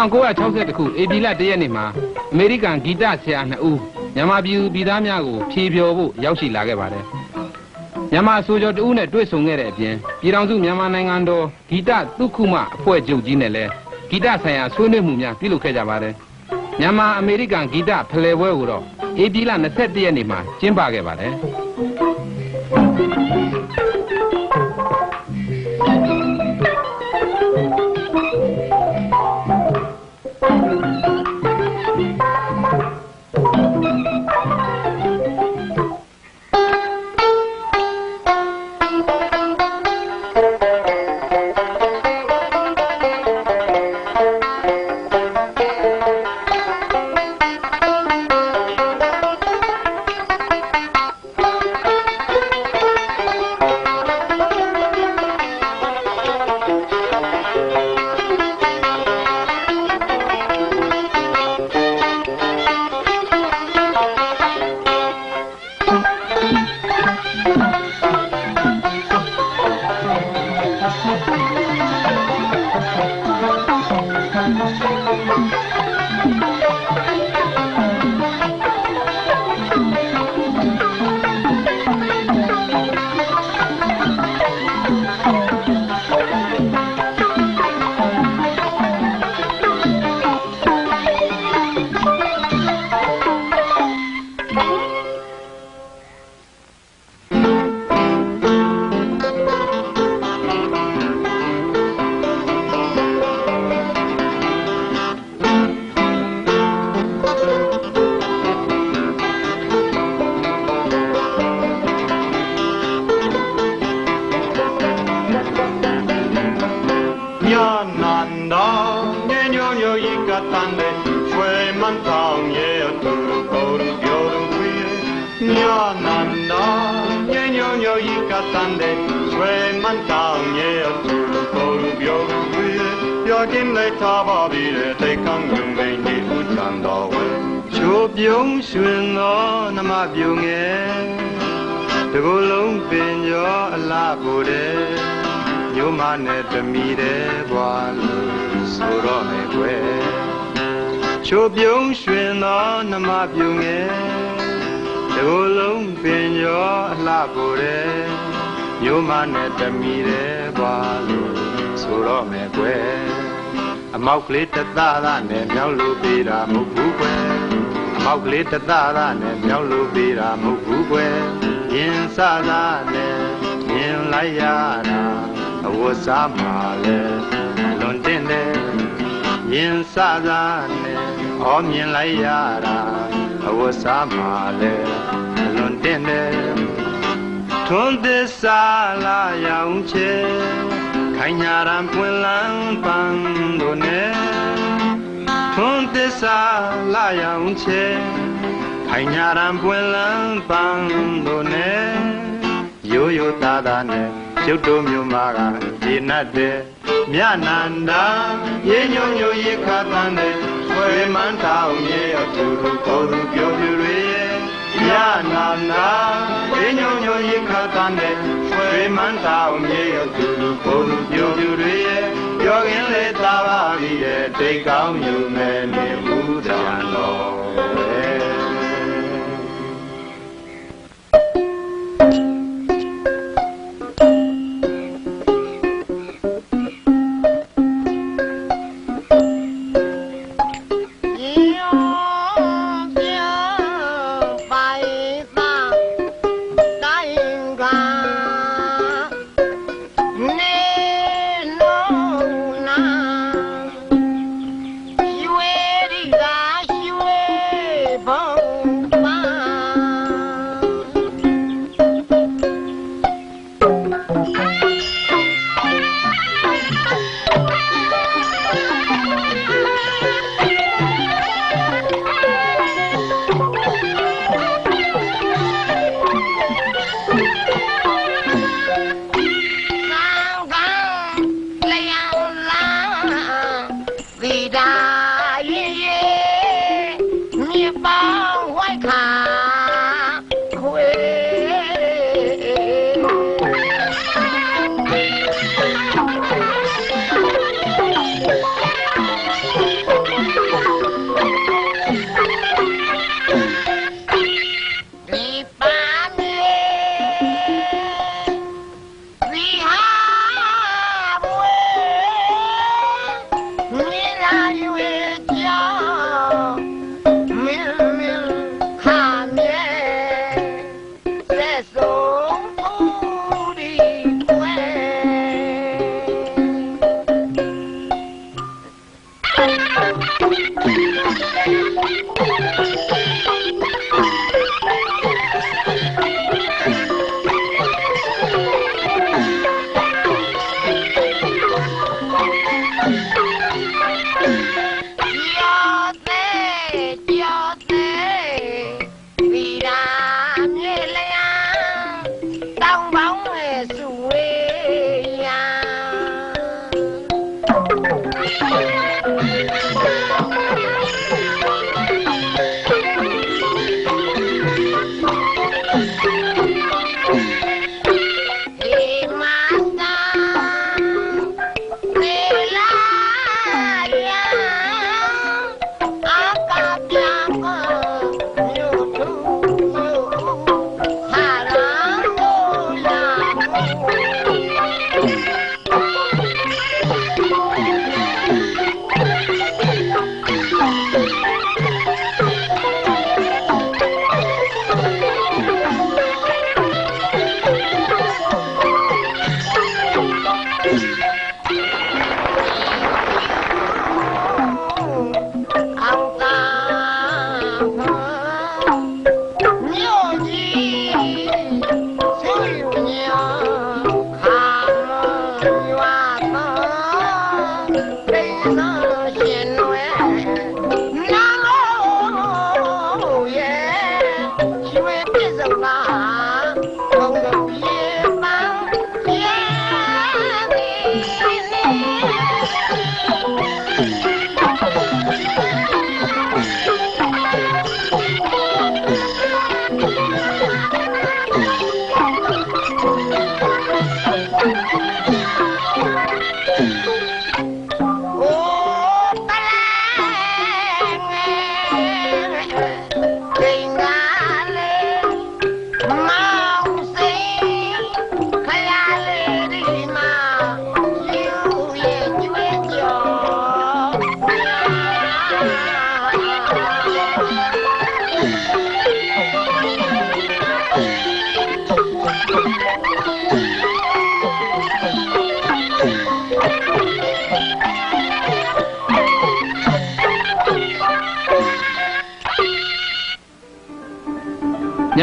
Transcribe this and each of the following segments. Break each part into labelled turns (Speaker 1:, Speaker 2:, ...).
Speaker 1: 1962ခုဧပြီလ1ရက်နေ့မှာအမေရိကန်ဂီတဆရာ2ဦးမြန်မာပြည်သူပြည်သားများကိုဖြေဖျော်ဖို့ရောက်ရှိလာခဲ့ပါတယ်မြန်မာဆိုကျော်တဦးနဲ့တွေ့ဆုံခဲ့တဲ့အပြင်ပြည်ထောင်စုမြန်မာနိုင်ငံတော်ဂီတသုခုမအဖွဲ့ချုပ်ကြီးနဲ့လည်းဂီတဆိုင်ရာဆွေးနွေးမှုများပြုလုပ်ခဲ့ကြပါတယ်မြန်မာအမေရိကန်ဂီတဖလှယ်ပွဲကိုတော့ဧပြီလ21ရက်နေ့မှာကျင်းပခဲ့ပါတယ်
Speaker 2: ညိုဤကတန်တဲ့ရွှေမန်းတောင်ရဲ့အတူကိုယ်ပြောရုံခွေပြောခြင်းလိုက်ထားပါပြီတဲ့တိတ်ကံငုံမိန်ဒီဥချန်တော်ဝဲချိုးပြုံးရွှင်သောနမ ပြုံငယ်တကူလုံးပင်ကျော်အလားကိုတဲ့ညိုမနဲ့တမီတဲ့ဘွာလို့ဆိုတော့မယ်ကွယ်ချိုးပြုံးရွှင်သောနမပြုံငယ်တကိုယ်လုံးပင်ကျော်အလှကိုတဲ့ညိုမနဲ့တမီတဲ့ဘွာလို့ဆိုတော့မယ်ကွယ်အမောက်ကလေးတသားသားနဲ့မြောက်လို့ပေးတာမဟုတ်ဘူးကွယ်အမောက်ကလေးတသားသားနဲ့မြောက်လို့ပေးတာမဟုတ်ဘူးကွယ်ရင်စသားနဲ့မြင်လိုက်ရတာအဝတ်စားမှာလဲလွန်တင်တယ်ရင်စစားနဲ့ဟောမြင်လိုက်ရတာအဝတ်စားမှာလဲ လွန်တင်တယ်ထွန်းသစ္စာလာရောင်ချေခိုင်ညာရန်ပွင့်လန်းပန်းတို့နဲ့ထွန်းသစ္စာလာရောင်ချေခိုင်ညာရန်ပွင့်လန်းပန်းတို့နဲ့ရိုးရိုးသားသားနဲ့ရုပ်တို့မျိုးမာကဒီနတ်တဲ့မြနန္ဒာရေညုံညိုရေခါတန်တဲ့ဆွေမန်းတောင်ရေအတူတူကိုယ်သူပြောပြတွေရဲ့ မြနန္ဒာရေညုံညိုရေခါတန်တဲ့ဆွေမန်းတောင်ရေအတူတူကိုယ်သူပြောပြတွေရဲ့ပြောခင်လေသာပါပြီရဲ့တိတ်ကောင်းယူမဲ့နေဦးတန်တော်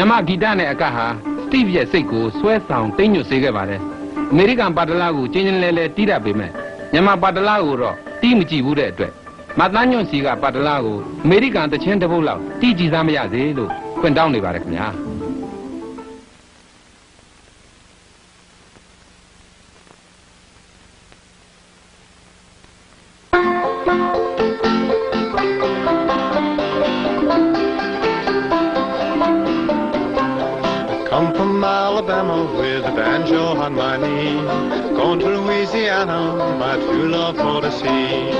Speaker 3: ညမ
Speaker 1: ဂီတနဲ့အကဟာစတိဗ်ရဲ့စိတ်ကိုဆွဲဆောင်တိမ်ညွတ်စေခဲ့ပါတယ်အမေရိကန်ပါတလားကိုကျင်းချင်းလဲလဲတီးတတ်ပေမဲ့ညမပါတလားကိုတော့တီးမကြည့်ဘူးတဲ့အတွက်မတန်းညွန့်စီကပါတလားကိုအမေရိကန်တချင်းတစ်ပုတ်လောက်တီးကြည့်သားမရစေလို့ခွင့်တောင်းနေပါတယ်ခင်ဗျာ
Speaker 4: on my knee. Going to Louisiana, my true love for to see.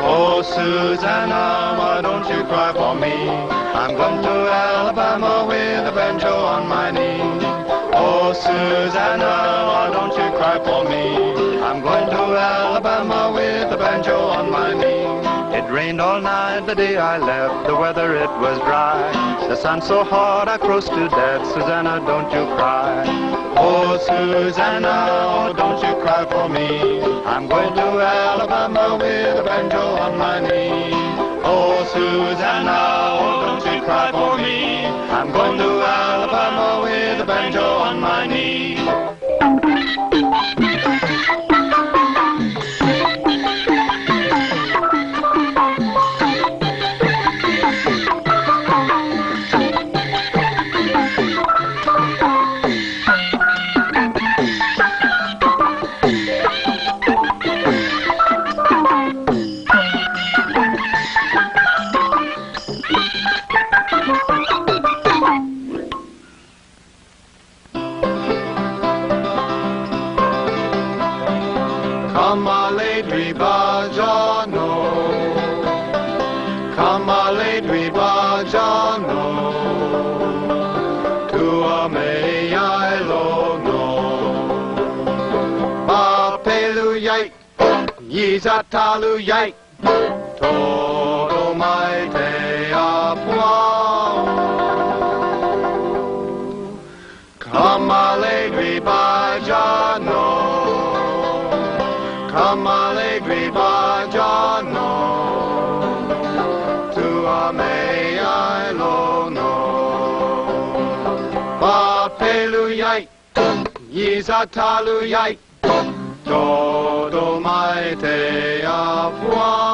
Speaker 4: Oh, Susanna, why don't you cry for me? I'm going to Alabama with a banjo on my knee. Oh, Susanna, why don't you cry for me? I'm going to Alabama with a banjo rained all night the day I left, the weather it was dry. The sun so hot I froze to death, Susanna, don't you cry. Oh, Susanna, oh, don't you cry for me. I'm going to Alabama with a banjo on my knee. Oh, Susanna, oh, don't you cry for me. I'm going to Alabama with a banjo on my knee. Kamale Driba Jano Kamale Driba Jano Tua me ai lo no Ba pelu yai Yiza talu yai Todo mai te apua. Kamale From Allegriva Giorno to Ameilono. Papeluyai, Yizataluyai, Todo Maite
Speaker 1: Afua.